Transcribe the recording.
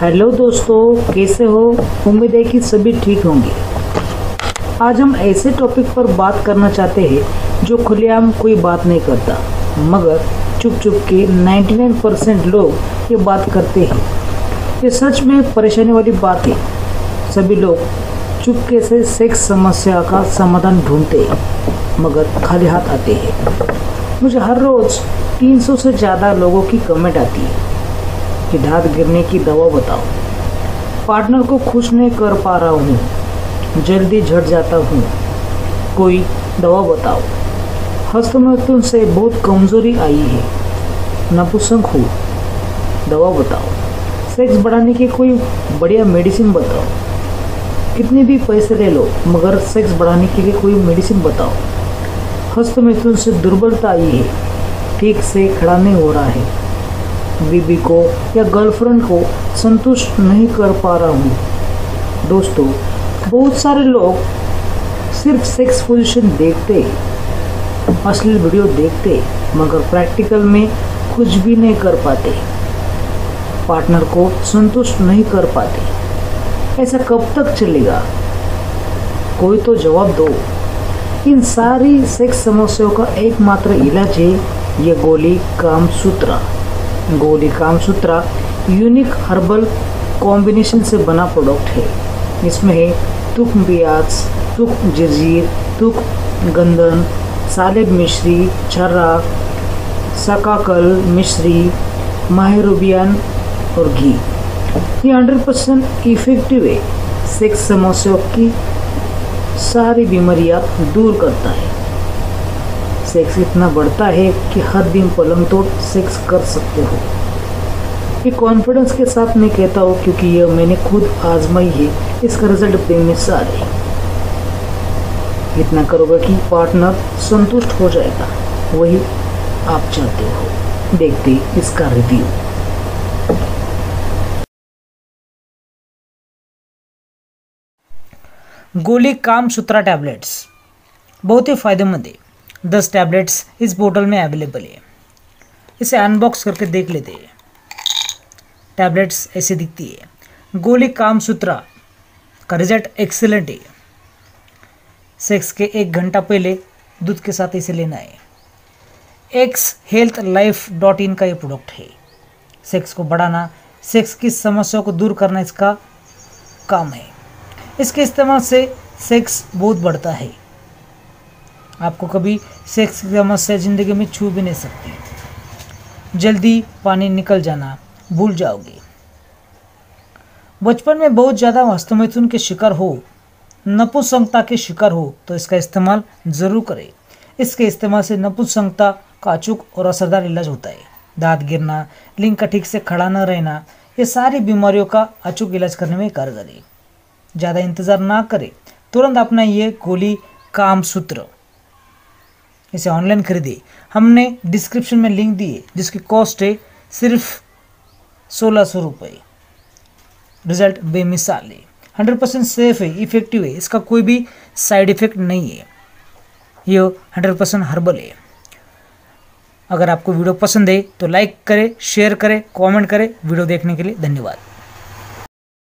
Hello दोस्तों, कैसे हो? उम्मीद है कि सभी ठीक होंगे। आज हम ऐसे टॉपिक पर बात करना चाहते हैं, जो खुलेआम कोई बात नहीं करता, मगर चुप चुप के 99 परसेंट लोग ये बात करते हैं। ये सच में परेशानी वाली बात है। सभी लोग चुपके से सेक्स समस्या का समाधान ढूंढते हैं, मगर खाली हाथ आते हैं। मुझे हर रोज़ 300 से ज़्यादा लोगों की कमेंट आती है। कि दांत गिरने की दवा बताओ। पार्टनर को खुश नहीं कर पा रहा हूँ। जल्दी झट जाता हूँ। कोई दवा बताओ। हस्तमैथुन से बहुत कमज़ोरी आई है। नपुसंक हूँ। दवा बताओ। सेक्स बढ़ाने की कोई बढ़िया मेडिसिन बताओ। कितने भी पैसे ले लो, मगर सेक्स बढ़ाने के लिए कोई मेडिसिन बताओ। हस्तमैथुन से दुर्बलता आई है। ठीक से खड़ा नहीं हो रहा है। बीबी को या गर्लफ्रेंड को संतुष्ट नहीं कर पा रहा हूँ। दोस्तों, बहुत सारे लोग सिर्फ़ सेक्स पोजीशन देखते अश्लील वीडियो देखते, मगर प्रैक्टिकल में कुछ भी नहीं कर पाते। पार्टनर को संतुष्ट नहीं कर पाते। ऐसा कब तक चलेगा? कोई तो जवाब दो। इन सारी सेक्स समस्याओं का एकमात्र इलाज है ये गोली काम सूत्रा। गोली कामसूत्रा यूनिक हर्बल कॉम्बिनेशन से बना प्रोडक्ट है। इसमें है तुक ब्याज तुक जजीर तुक गंदन सालिब मिश्री, छर्रा सकाकल मिश्री, माहरुबियन और घी। ये हंड्रेड परसेंट इफ़ेक्टिव है। सेक्स समस्या की सारी बीमारियाँ दूर करता है। सेक्स इतना बढ़ता है कि हर दिन पलंग तोड़ सेक्स कर सकते हो। ये कॉन्फिडेंस के साथ मैं कहता हूँ क्योंकि ये मैंने खुद आजमाई है, इसका रिज़ल्ट बेमिसाल है। इतना करोगे कि पार्टनर संतुष्ट हो जाएगा, वही आप चाहते हो। देखते इसका रिव्यू गोली, काम, सूत्रा टैबलेट्स बहुत ही फ़ायदेमंद है। दस टैबलेट्स इस बोतल में अवेलेबल है। इसे अनबॉक्स करके देख लेते हैं। टैबलेट्स ऐसे दिखती है। गोली काम सूत्रा का रिज़ल्ट एक्सेलेंट है। सेक्स के एक घंटा पहले दूध के साथ इसे लेना है। X health life dot in का ये प्रोडक्ट है। सेक्स को बढ़ाना सेक्स की समस्याओं को दूर करना इसका काम है। इसके इस्तेमाल से सेक्स बहुत बढ़ता है। आपको कभी सेक्स की समस्या ज़िंदगी में छू भी नहीं सकती। जल्दी पानी निकल जाना, भूल जाओगे। बचपन में बहुत ज़्यादा हस्तमैथुन के शिकार हो नपुसंगता के शिकार हो तो इसका इस्तेमाल ज़रूर करें। इसके इस्तेमाल से नपुसंगता का अचूक और असरदार इलाज होता है। दांत गिरना, लिंग का ठीक से खड़ा न रहना, ये सारी बीमारियों का अचूक इलाज करने में कारगर है। ज़्यादा इंतज़ार ना करें। तुरंत अपना ये गोली काम सूत्र इसे ऑनलाइन खरीदिए हमने डिस्क्रिप्शन में लिंक दिए जिसकी कॉस्ट है सिर्फ़ सोलह सौ रुपये रिज़ल्ट बेमिसाल है। हंड्रेड परसेंट सेफ़ है, इफ़ेक्टिव है, इसका कोई भी साइड इफ़ेक्ट नहीं है। ये हंड्रेड परसेंट हर्बल है। अगर आपको वीडियो पसंद है तो लाइक करें, शेयर करें, कमेंट करें। वीडियो देखने के लिए धन्यवाद।